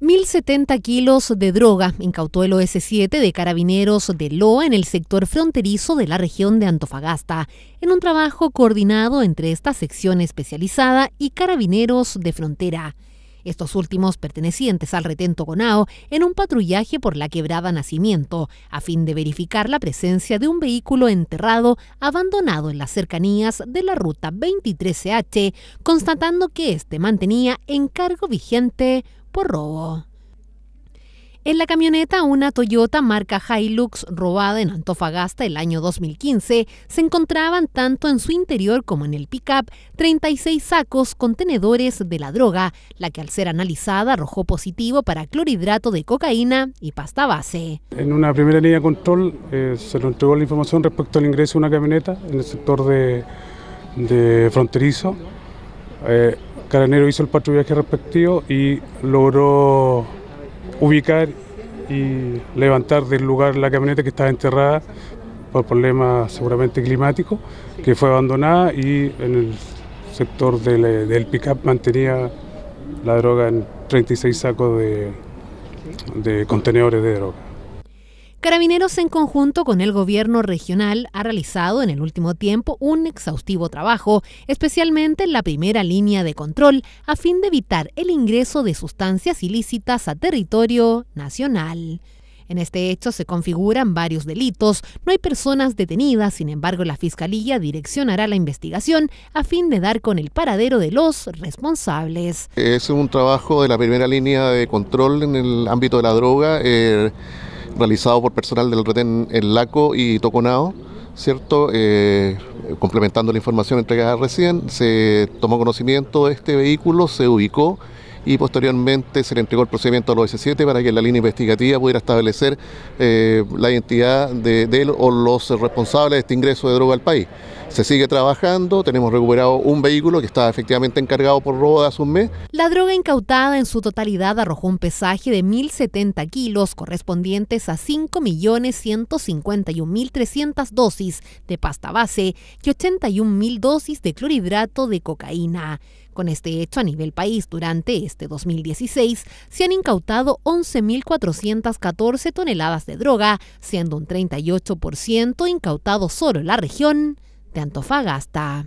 1.070 kilos de droga incautó el OS7 de carabineros de Loa en el sector fronterizo de la región de Antofagasta, en un trabajo coordinado entre esta sección especializada y carabineros de frontera. Estos últimos pertenecientes al retén Toconao en un patrullaje por la quebrada Nacimiento, a fin de verificar la presencia de un vehículo enterrado abandonado en las cercanías de la ruta 23CH, constatando que éste mantenía encargo vigente por robo. En la camioneta, una Toyota marca Hilux robada en Antofagasta el año 2015, se encontraban tanto en su interior como en el pickup 36 sacos contenedores de la droga, la que al ser analizada arrojó positivo para clorhidrato de cocaína y pasta base. En una primera línea de control eh, se nos entregó la información respecto al ingreso de una camioneta en el sector de, fronterizo. Eh, Caranero hizo el patrullaje respectivo y logró ubicar y levantar del lugar la camioneta que estaba enterrada por problemas seguramente climáticos, que fue abandonada y en el sector del, del pick-up mantenía la droga en 36 sacos de, de contenedores de droga. Carabineros en conjunto con el gobierno regional ha realizado en el último tiempo un exhaustivo trabajo, especialmente en la primera línea de control, a fin de evitar el ingreso de sustancias ilícitas a territorio nacional. En este hecho se configuran varios delitos. No hay personas detenidas, sin embargo la Fiscalía direccionará la investigación a fin de dar con el paradero de los responsables. Es un trabajo de la primera línea de control en el ámbito de la droga. Eh, realizado por personal del retén El Laco y Toconao, ¿cierto? Eh, complementando la información entregada recién, se tomó conocimiento de este vehículo, se ubicó y posteriormente se le entregó el procedimiento a los S7 para que la línea investigativa pudiera establecer eh, la identidad de, de, él o los responsables de este ingreso de droga al país. Se sigue trabajando, tenemos recuperado un vehículo que estaba efectivamente encargado por robo de hace un mes. La droga incautada en su totalidad arrojó un pesaje de 1.070 kilos, correspondientes a 5.151.300 dosis de pasta base y 81.000 dosis de clorhidrato de cocaína. Con este hecho a nivel país durante este 2016 se han incautado 11.414 toneladas de droga, siendo un 38% incautado solo en la región de Antofagasta.